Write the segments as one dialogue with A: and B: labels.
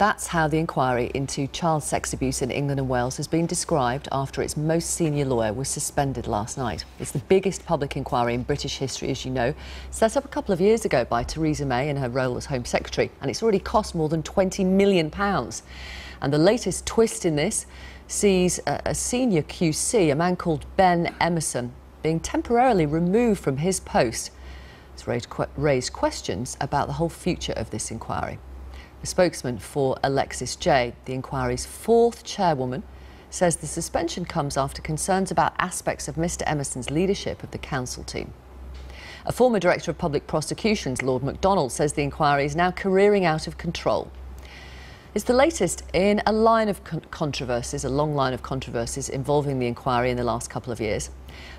A: That's how the inquiry into child sex abuse in England and Wales has been described after its most senior lawyer was suspended last night. It's the biggest public inquiry in British history, as you know, set up a couple of years ago by Theresa May in her role as Home Secretary, and it's already cost more than £20 million. And the latest twist in this sees a, a senior QC, a man called Ben Emmerson, being temporarily removed from his post. It's raised, raised questions about the whole future of this inquiry. A spokesman for Alexis Jay, the inquiry's fourth chairwoman, says the suspension comes after concerns about aspects of Mr Emmerson's leadership of the counsel team. A former director of public prosecutions, Lord MacDonald, says the inquiry is now careering out of control. It's the latest in a line of con controversies, a long line of controversies involving the inquiry in the last couple of years.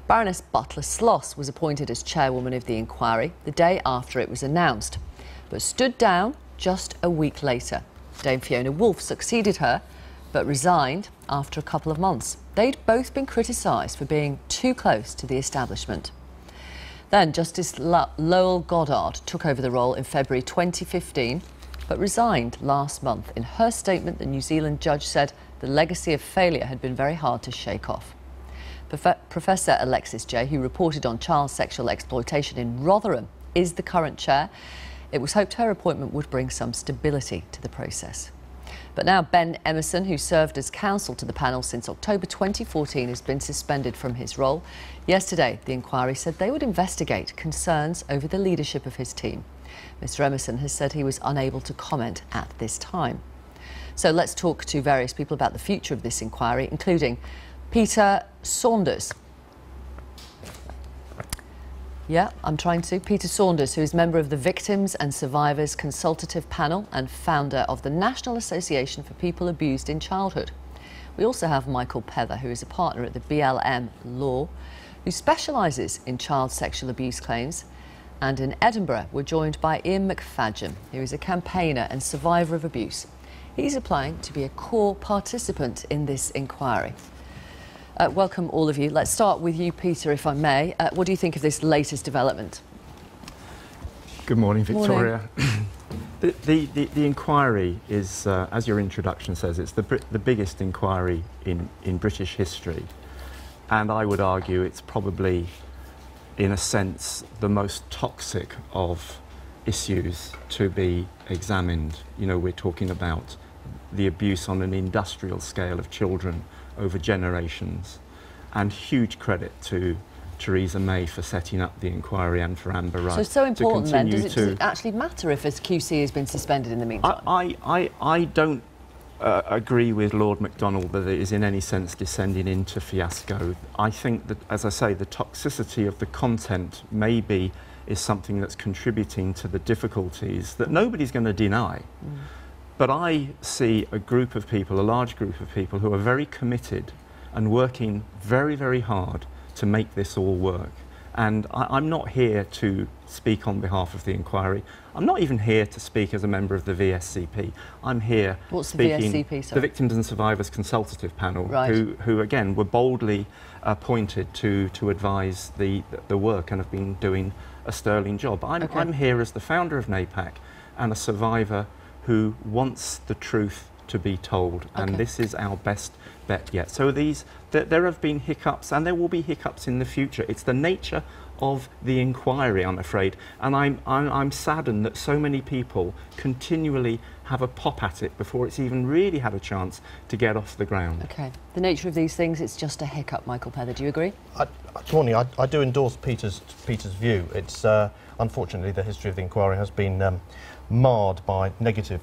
A: Baroness Butler Sloss was appointed as chairwoman of the inquiry the day after it was announced, but stood down just a week later. Dame Fiona Woolf succeeded her, but resigned after a couple of months. They'd both been criticised for being too close to the establishment. Then Justice Lowell Goddard took over the role in February 2015, but resigned last month. In her statement, the New Zealand judge said the legacy of failure had been very hard to shake off. Prof Professor Alexis Jay, who reported on child sexual exploitation in Rotherham, is the current chair. It was hoped her appointment would bring some stability to the process. But now Ben Emmerson, who served as counsel to the panel since October 2014, has been suspended from his role. Yesterday, the inquiry said they would investigate concerns over the leadership of his team. Mr Emmerson has said he was unable to comment at this time. So let's talk to various people about the future of this inquiry, including Peter Saunders, yeah, I'm trying to. Peter Saunders, who is member of the Victims and Survivors Consultative Panel and founder of the National Association for People Abused in Childhood. We also have Michael Pether, who is a partner at the BLM Law, who specialises in child sexual abuse claims. And in Edinburgh, we're joined by Ian McFadyen, who is a campaigner and survivor of abuse. He's applying to be a core participant in this inquiry. Uh, welcome all of you. Let's start with you, Peter, if I may. Uh, what do you think of this latest development?
B: Good morning, Victoria. Morning. the, the, the, the, inquiry is, uh, as your introduction says, it's the, the biggest inquiry in, in British history. And I would argue it's probably, in a sense, the most toxic of issues to be examined. You know, we're talking about the abuse on an industrial scale of children over generations. And huge credit to Theresa May for setting up the inquiry and for Amber Wright.
A: So, so important then, does it, does it, actually matter if a QC has been suspended in the meantime?
B: I, I, I don't uh, agree with Lord MacDonald that it is in any sense descending into fiasco. I think that, as I say, the toxicity of the content maybe is something that's contributing to the difficulties that nobody's going to deny. Mm. But I see a group of people, a large group of people, who are very committed and working very, very hard to make this all work. And I, am not here to speak on behalf of the inquiry. I'm not even here to speak as a member of the VSCP. I'm here
A: What's
B: speaking
A: the, VSCP,
B: the Victims and Survivors Consultative Panel,
A: right.
B: who, who again were boldly appointed to, to advise the, the work and have been doing a sterling job. I'm, okay. I'm here as the founder of NAPAC and a survivor who wants the truth to be told, okay. and this is our best bet yet. So these, th there have been hiccups, and there will be hiccups in the future. It's the nature of the inquiry, I'm afraid, and I'm, I'm, I'm saddened that so many people continually have a pop at it before it's even really had a chance to get off the ground.
A: Okay. The nature of these things, it's just a hiccup, Michael Pether. Do you agree?
C: I, morning. I, I do endorse Peter's, Peter's view. It's, uh, unfortunately, the history of the inquiry has been um, marred by negative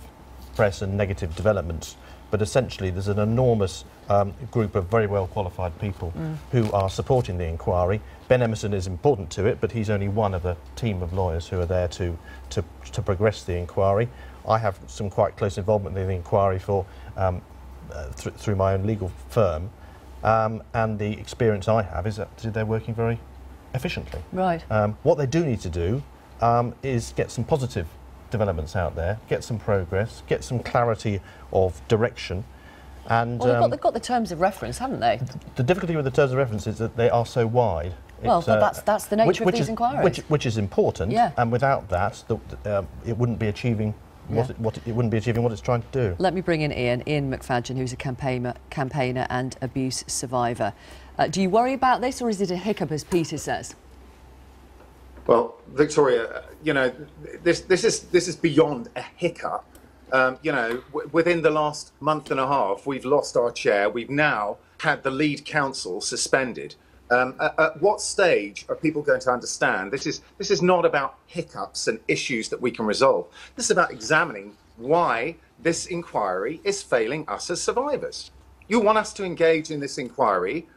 C: press and negative developments. But essentially, there's an enormous um, group of very well qualified people mm. who are supporting the inquiry. Ben Emmerson is important to it, but he's only one of a team of lawyers who are there to, to, to progress the inquiry. I have some quite close involvement in the inquiry for, um, uh, th through my own legal firm. Um, and the experience I have is that they're working very efficiently.
A: Right.
C: Um, what they do need to do um, is get some positive developments out there, get some progress, get some clarity of direction. And
A: Well, they've,
C: um,
A: got, they've got the terms of reference, haven't they?
C: the difficulty with the terms of reference is that they are so wide.
A: Well, but that's- that's the nature of these
C: is,
A: inquiries.
C: Which, which is important.
A: Yeah.
C: And without that, the, um, it wouldn't be achieving what,
A: Yeah.
C: it, what it, it wouldn't be achieving what it's trying to do.
A: Let me bring in Ian, Ian McFadyen, who's a campaigner, campaigner and abuse survivor. Uh, do you worry about this, or is it a hiccup, as Peter says?
D: Well, Victoria, you know, this this is this is beyond a hiccup. Um, you know, within the last month and a half, we've lost our chair. We've now had the lead counsel suspended. Um, at, at what stage are people going to understand this is this is not about hiccups and issues that we can resolve. This is about examining why this inquiry is failing us as survivors. You want us to engage in this inquiry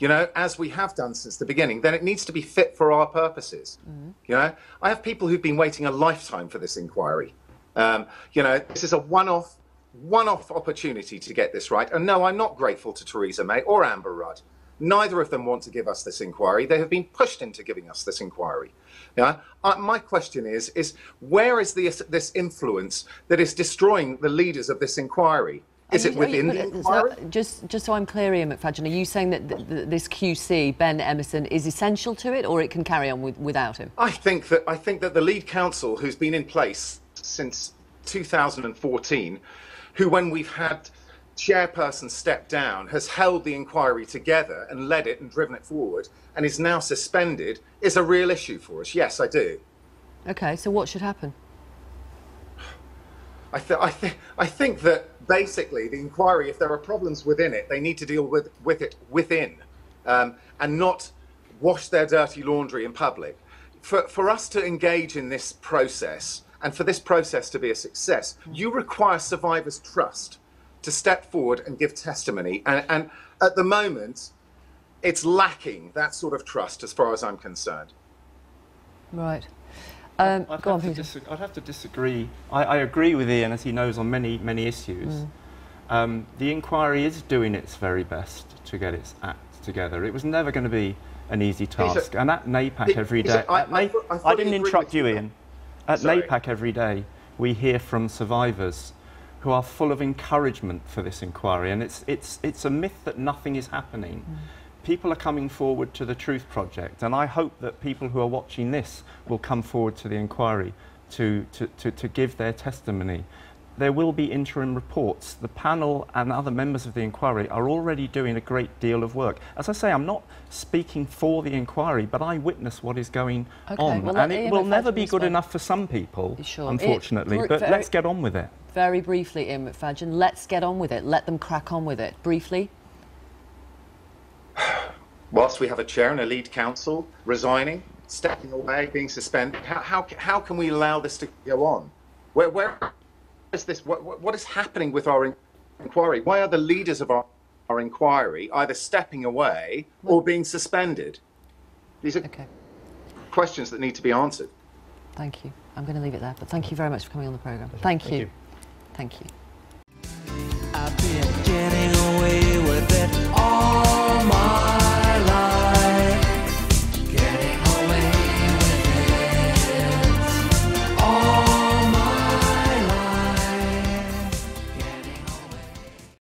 D: you know, as we have done since the beginning, then it needs to be fit for our purposes. You know, I have people who've been waiting a lifetime for this inquiry. Um, you know, this is a one-off, one-off opportunity to get this right. And no, I'm not grateful to Theresa May or Amber Rudd. Neither of them want to give us this inquiry. They have been pushed into giving us this inquiry. Yeah, uh, my question is: is where is this this influence that is destroying the leaders of this inquiry? Is it
A: are you-
D: within the
A: but,
D: inquiry?
A: so, just, just so I'm clear, Ian McFadyen, are you saying that th- th- this QC, Ben Emmerson, is essential to it, or it can carry on with, without him?
D: I think that I think that the lead counsel, who's been in place since 2014, who, when we've had chairperson step down, has held the inquiry together and led it and driven it forward, and is now suspended, is a real issue for us. Yes, I do.
A: Okay, so what should happen?
D: I, th- I, th- I think that basically the inquiry, if there are problems within it, they need to deal with, with it within um, and not wash their dirty laundry in public. For, for us to engage in this process and for this process to be a success, you require survivors' trust to step forward and give testimony. And, and at the moment, it's lacking that sort of trust as far as I'm concerned.
A: Right. Um,
B: I'd,
A: go on,
B: have to dis- I'd have to disagree. I, I agree with Ian, as he knows, on many, many issues.
A: Mm.
B: Um, the inquiry is doing its very best to get its act together. It was never going to be an easy task. and at NAPAC
D: Pe-
B: every
D: Peter. I- I
B: Na-
D: I
B: I didn't interrupt you,
D: you.
B: Ian. At
D: Sorry.
B: NAPAC every day, we hear from survivors who are full of encouragement for this inquiry. And it's, it's, it's a myth that nothing is happening. People are coming forward to the Truth Project, and I hope that people who are watching this will come forward to the inquiry to, to, to, to give their testimony. There will be interim reports. The panel and other members of the inquiry are already doing a great deal of work. As I say, I'm not speaking for the inquiry, but I witness what is going
A: Okay,
B: on.
A: well,
B: and it
A: Ian
B: will never be good enough for some people,
A: Sure.
B: Unfortunately.
A: ver-
B: but let's get on with it.
A: Very briefly, Ian McFadyen, let's get on with it. Let them crack on with it. Briefly.
D: Whilst we have a chair and a lead counsel resigning, stepping away, being suspended, how, how, how can we allow this to go on? Where, where is this? What, what- what is happening with our inquiry? Why are the leaders of our, our inquiry either stepping away or being suspended? These are
A: Okay.
D: questions that need to be answered.
A: Thank you. I'm going to leave it there. But thank you very much for coming on the programme. Thank,
C: Thank
A: you.
C: you.
A: Thank you.
E: I've been getting